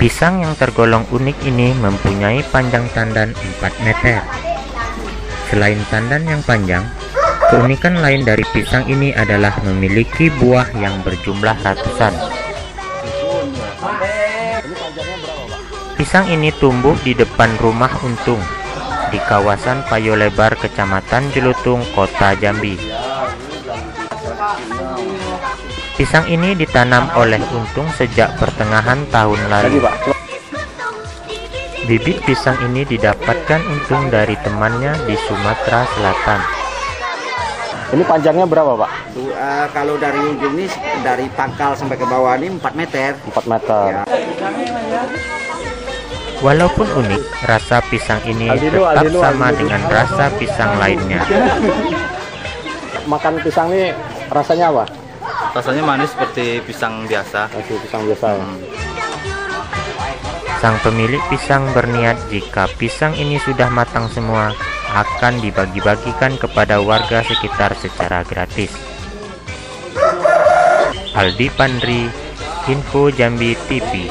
Pisang yang tergolong unik ini mempunyai panjang tandan 4 meter. Selain tandan yang panjang, keunikan lain dari pisang ini adalah memiliki buah yang berjumlah ratusan. Pisang ini tumbuh di depan rumah Untung, di kawasan Payo Lebar, Kecamatan Jelutung, Kota Jambi. Pisang ini ditanam oleh Untung sejak pertengahan tahun lalu. Bibit pisang ini didapatkan Untung dari temannya di Sumatera Selatan. Ini panjangnya berapa, Pak? Tuh, eh, kalau dari ujung ini dari pangkal sampai ke bawah ini 4 meter. 4 meter. Ya. Walaupun unik, rasa pisang ini tetap sama dengan rasa pisang lainnya. Makan pisang ini rasanya apa? Rasanya manis seperti pisang biasa. Masih pisang biasa ya. Sang pemilik pisang berniat jika pisang ini sudah matang semua, akan dibagi-bagikan kepada warga sekitar secara gratis. Aldi Pandri, Info Jambi TV.